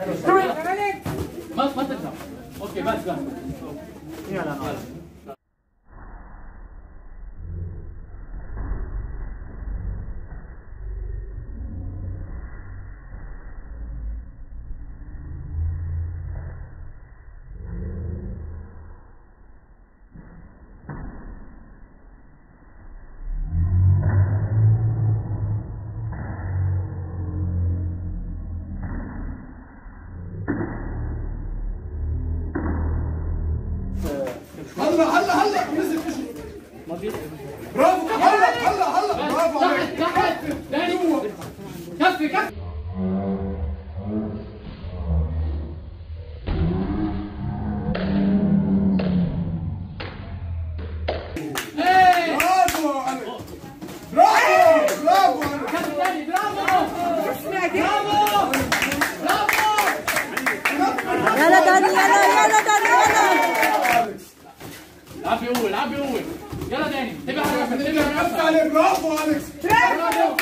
ما ما ترجع أوكي بس بس هلا هلا هلا. نزل برافو هلا هلا هلا. برافو عليك. تحت تحت. كفي كفي. برافو برافو برافو داني برافو. برافو. برافو. يلا داني يلا يلا داني يلا لعبي قول لعبي قول يلا داني انتبه على انتبه على برافو برافو.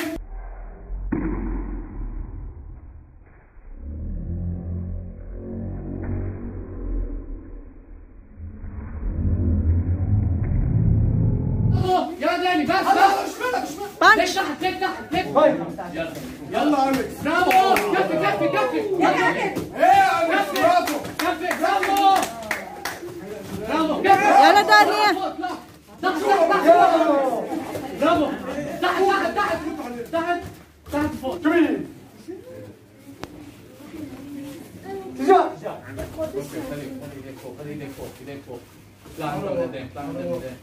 يلا داني بس بس. ليك تحت ليك تحت ليك يلا. يلا عليك برافو. كفي كفي كفي. إيه عليك برافو كفي برافو برافو كفي يلا داني تحت تحت تحت برافو تحت تحت تحت تحت تحت فوق خلي ايديك فوق خلي ايديك فوق ايديك فوق اطلع من قدام اطلع من قدام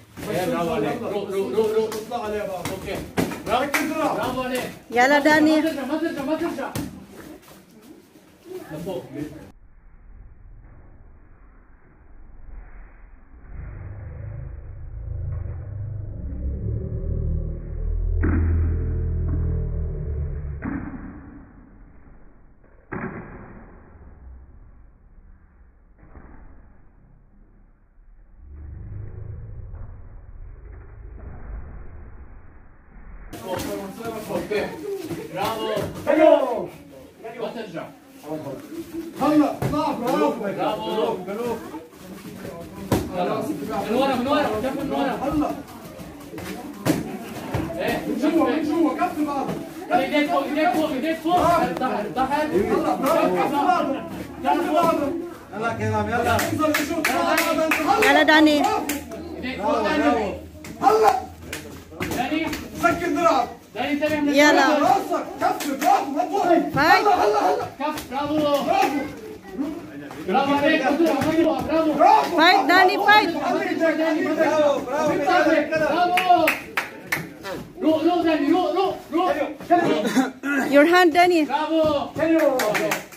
برافو عليك روح روح روح روح اطلع عليه بابا أوكي برافو عليك يلا داني. ما ترجع ما ترجع ما ترجع. لفوق أوكي برافو ما ترجع هلا اطلع برافو برافو يلا. من ورا من ورا كف من ورا هلا إيه من جوا من جوا كف بعض ايديك فوق ايديك فوق ايديك فوق تحت تحت هلا برافو كف بعض كف بعض يلا. كلام يلا يلا. داني. هلا داني سكر دراعك يلا. الكرة. راسك كف برافو مضبوط فايت. هلا هلا هلا كف برافو برافو برافو عليك مطلوع مطلوع برافو برافو فايت داني فايت ما ترجع داني ما ترجع برافو برافو برافو روح روح داني روح روح روح your hand داني برافو